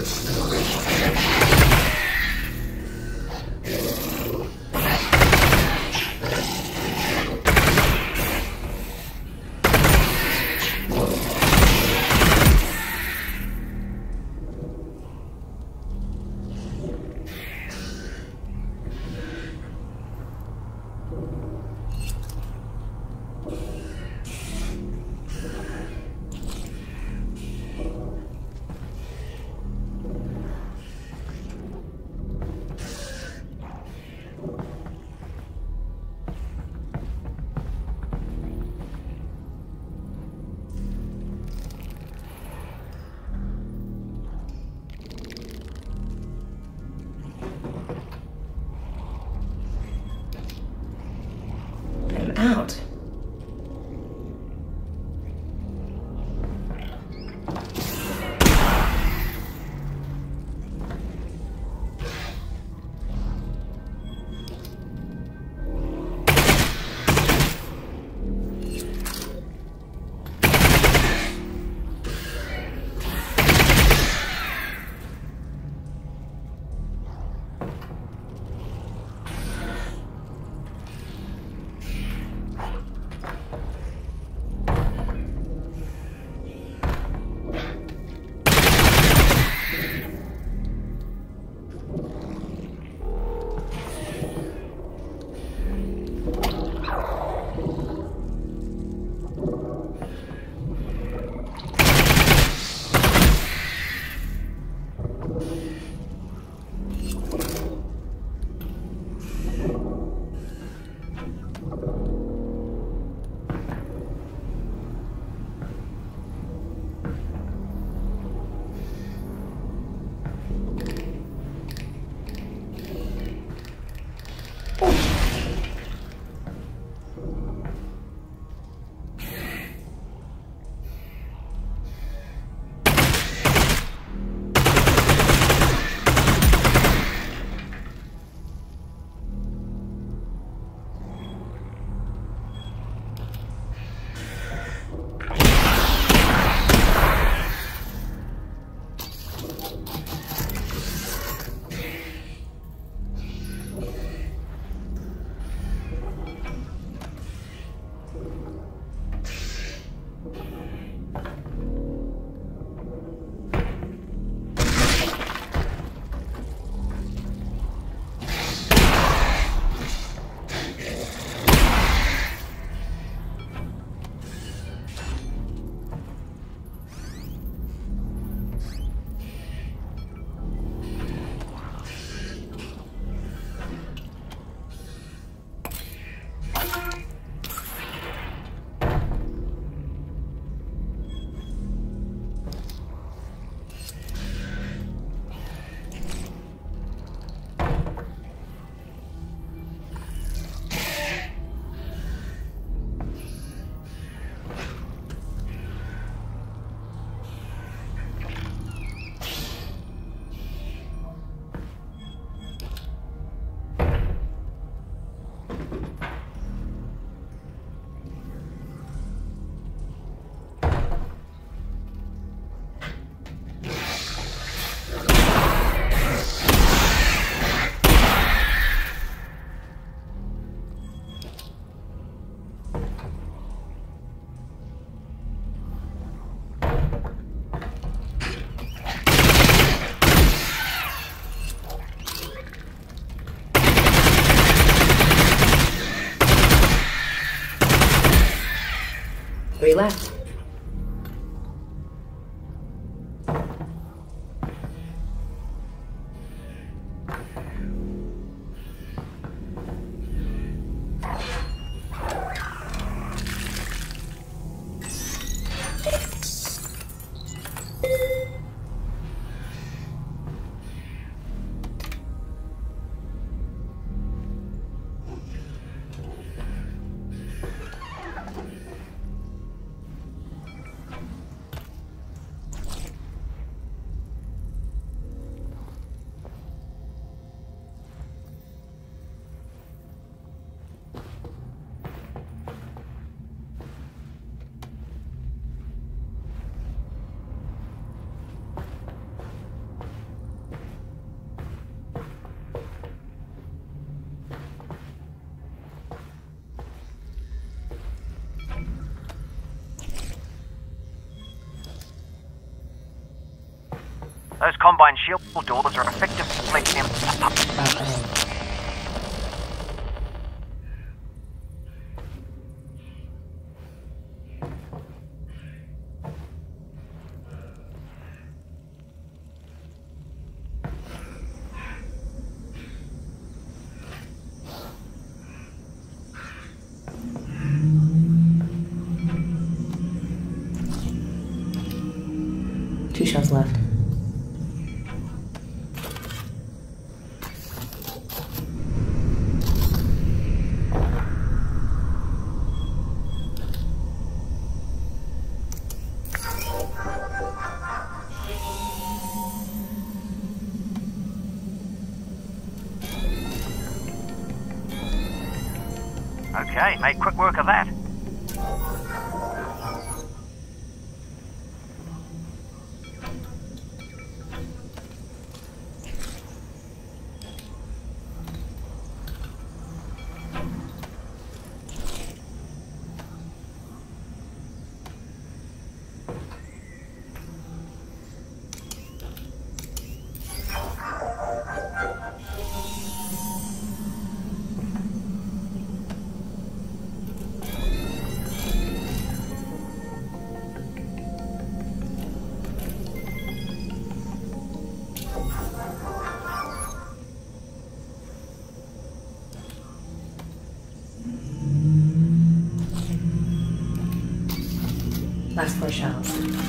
this. Those combine shield doors are effectively Two shells left. Last four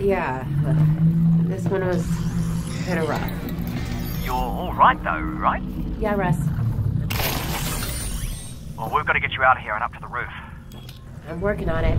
Yeah, this one was kind of rough. You're all right though, right? Yeah, Russ. Well, we've got to get you out of here and up to the roof. I'm working on it.